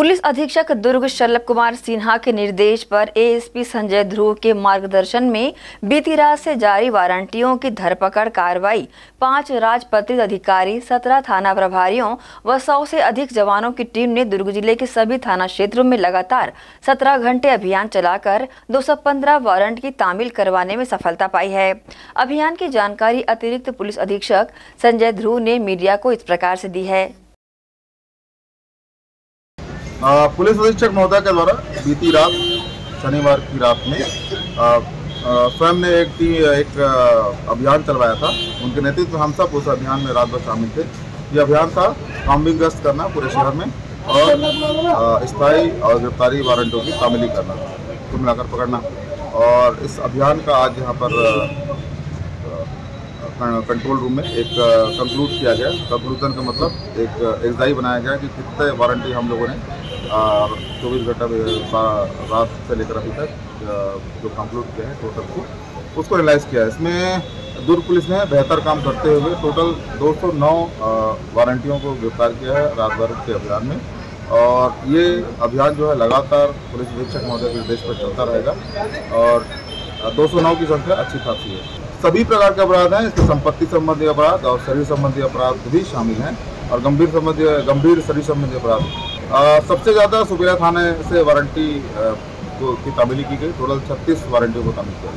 Police अधीक्षक दुर्ग शलभ कुमार सिन्हा के निर्देश पर एएसपी संजय ध्रुव के मार्गदर्शन में बीती रात से जारी वारंटियों की धरपकड़ कार्रवाई, पाँच राजपत्रित अधिकारी, सत्रह थाना प्रभारियों व सौ से अधिक जवानों की टीम ने दुर्ग ज़िले के सभी थाना क्षेत्रों में लगातार सत्रह घंटे अभियान चलाकर 215 वारंट की तामील करवाने में सफलता पाई है। अभियान की जानकारी अतिरिक्त पुलिस अधीक्षक संजय ध्रुव ने मीडिया को इस प्रकार से दी है। पुलिस अधीक्षक महोदय के द्वारा बीती रात शनिवार की रात में स्वयं ने एक टी, एक अभियान चलवाया था। उनके नेतृत्व हम सब उस अभियान में रात भर शामिल थे। ये अभियान था कॉम्बिंग गश्त करना पूरे शहर में और स्थायी और गिरफ्तारी वारंटों की तामीली करना कुल मिलाकर पकड़ना। और इस अभियान का आज यहाँ पर कंट्रोल रूम में एक कंक्लूड किया गया। कंक्लूजन का मतलब एक एग्जाई बनाया गया कि कितने वारंटी हम लोगों ने चौबीस घंटा रात से लेकर अभी तक जो कंक्लूड किया है टोटल को, उसको एनालाइज किया है। इसमें दुर्ग पुलिस ने बेहतर काम करते हुए टोटल 209 वारंटियों को गिरफ़्तार किया है रात भर के अभियान में। और ये अभियान जो है लगातार पुलिस अधीक्षक महोदय के निर्देश पर चलता रहेगा और 209 की संख्या अच्छी खासी है। सभी प्रकार के अपराध हैं इसमें संपत्ति संबंधी अपराध और शरीर संबंधी अपराध भी शामिल हैं और गंभीर संबंधी, गंभीर शरीर संबंधी अपराध। सबसे ज़्यादा सुबेरा थाने से वारंटी की तामीली की गई। टोटल छत्तीस वारंटियों को तामील किया